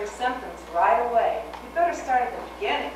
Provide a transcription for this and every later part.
your symptoms right away. You better start at the beginning.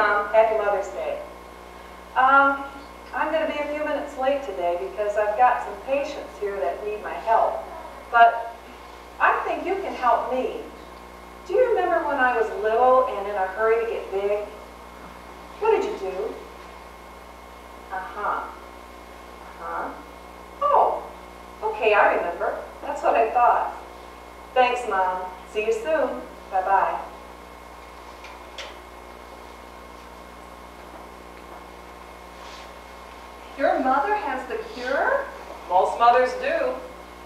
Mom. Happy Mother's Day. Um, I'm going to be a few minutes late today because I've got some patients here that need my help. But I think you can help me. Do you remember when I was little and in a hurry to get big? What did you do? Uh-huh. Uh-huh. Oh, okay, I remember. That's what I thought. Thanks, Mom. See you soon. Bye-bye. Your mother has the cure? Most mothers do.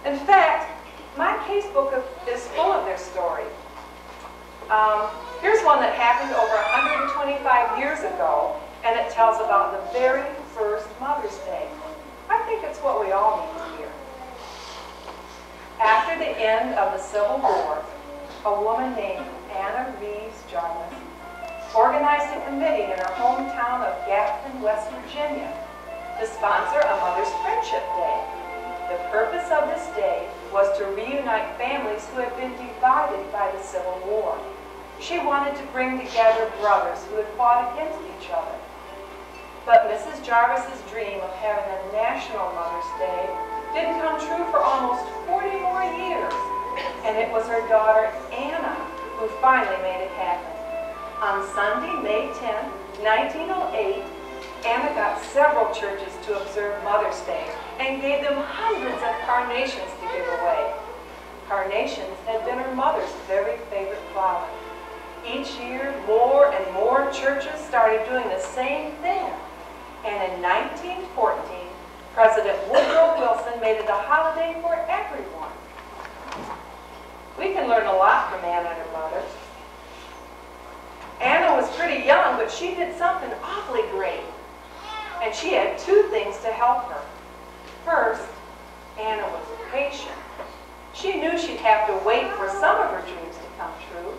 In fact, my casebook is full of their story. Um, here's one that happened over 125 years ago, and it tells about the very first Mother's Day. I think it's what we all need to hear. After the end of the Civil War, a woman named Anna Reeves Jarvis organized a committee in her hometown of Grafton, West Virginia, to sponsor a Mother's Friendship Day. The purpose of this day was to reunite families who had been divided by the Civil War. She wanted to bring together brothers who had fought against each other. But Mrs. Jarvis's dream of having a national Mother's Day didn't come true for almost 40 more years. And it was her daughter, Anna, who finally made it happen. On Sunday, May 10, 1908, Anna got several churches to observe Mother's Day and gave them hundreds of carnations to give away. Carnations had been her mother's very favorite flower. Each year, more and more churches started doing the same thing. And in 1914, President Woodrow Wilson made it a holiday for everyone. We can learn a lot from Anna and her mother. Anna was pretty young, but she did something awfully great. And she had two things to help her. First, Anna was patient. She knew she'd have to wait for some of her dreams to come true.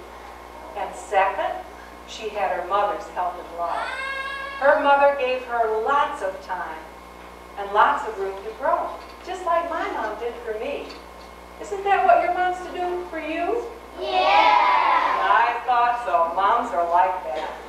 And second, she had her mother's help and love. Her mother gave her lots of time and lots of room to grow, just like my mom did for me. Isn't that what your mom's to do for you? Yeah. I thought so. Moms are like that.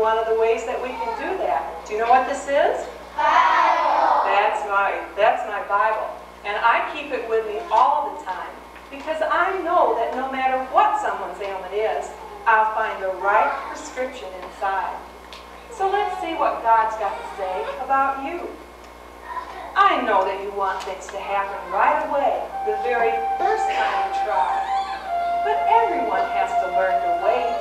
One of the ways that we can do that. Do you know what this is? Bible. That's my, that's my Bible. And I keep it with me all the time because I know that no matter what someone's ailment is, I'll find the right prescription inside. So let's see what God's got to say about you. I know that you want things to happen right away, the very first time you try. But everyone has to learn to wait.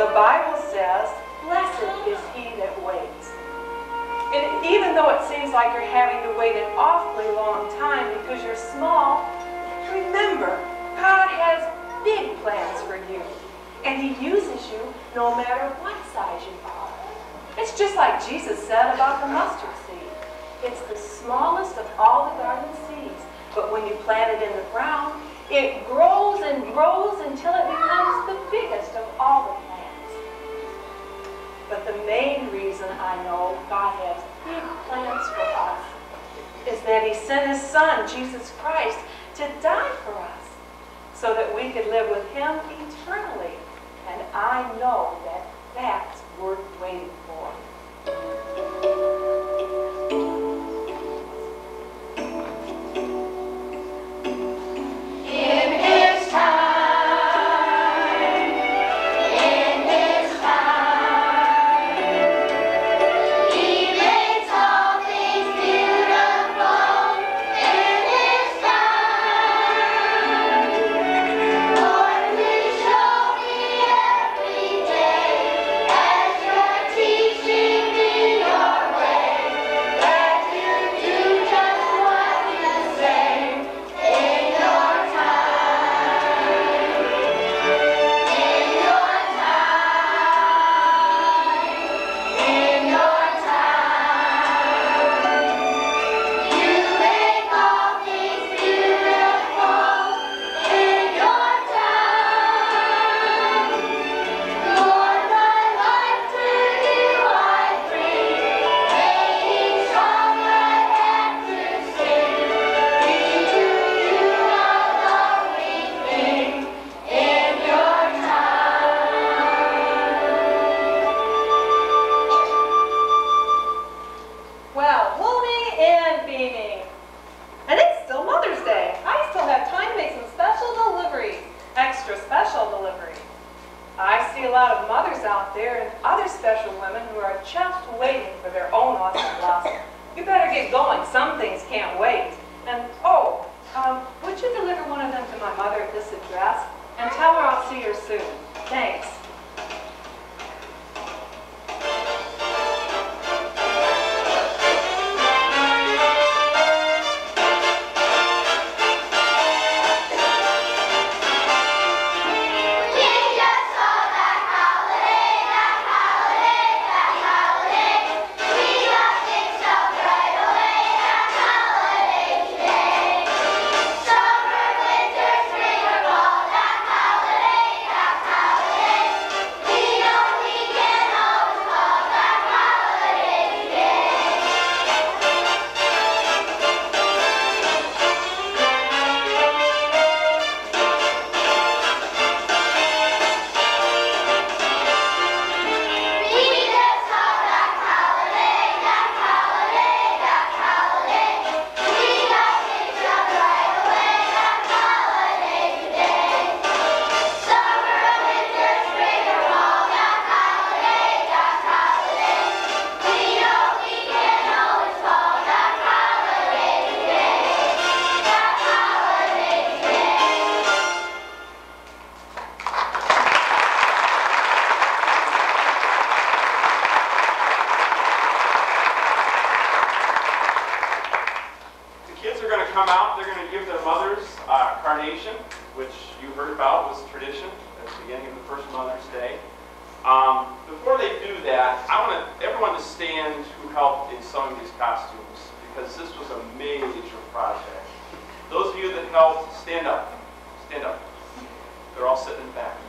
The Bible says, blessed is he that waits. And even though it seems like you're having to wait an awfully long time because you're small, remember, God has big plans for you. And he uses you no matter what size you are. It's just like Jesus said about the mustard seed. It's the smallest of all the garden seeds. But when you plant it in the ground, it grows and I know God has big plans for us is that he sent his son, Jesus Christ, to die for us so that we could live with him eternally. And I know that that's worth waiting for. come out, they're going to give their mothers uh, carnation, which you heard about was tradition at the beginning of the first Mother's Day. Um, before they do that, I want everyone to stand who helped in sewing these costumes because this was a major project. Those of you that helped, stand up. Stand up. They're all sitting back.